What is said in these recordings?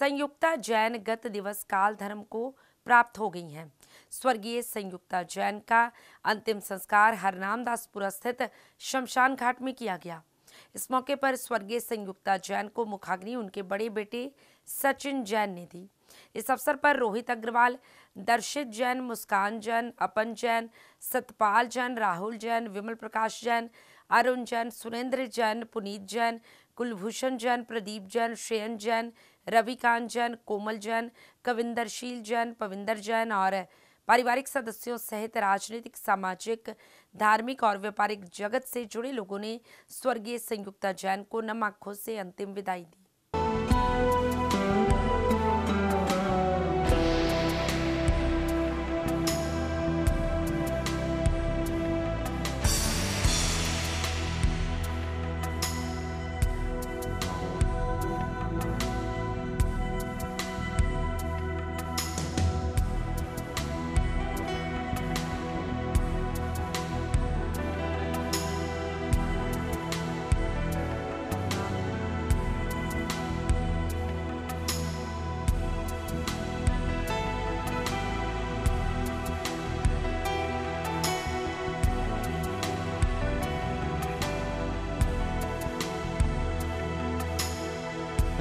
संयुक्ता जैन गत दिवस काल धर्म को प्राप्त हो गई हैं। स्वर्गीय संयुक्ता जैन का अंतिम संस्कार हरनामदासपुरा स्थित शमशान घाट में किया गया। इस मौके पर स्वर्गीय संयुक्ता जैन को मुखाग्नि उनके बड़े बेटे सचिन जैन ने दी। इस अवसर पर रोहित अग्रवाल, दर्शित जैन, मुस्कान जैन, अपन जैन, सतपाल जैन, राहुल जैन, विमल प्रकाश जैन अरुण जैन, सुरेंद्र जैन, पुनीत जैन, कुलभूषण जैन, प्रदीप जैन, श्रेयन जैन, रविकांत जैन, कोमल जैन, कविंदरशील जैन, पविंदर जैन और पारिवारिक सदस्यों सहित राजनीतिक, सामाजिक, धार्मिक और व्यापारिक जगत से जुड़े लोगों ने स्वर्गीय संयुक्ता जैन को नम आँखों से अंतिम विदाई दी।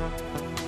Bye.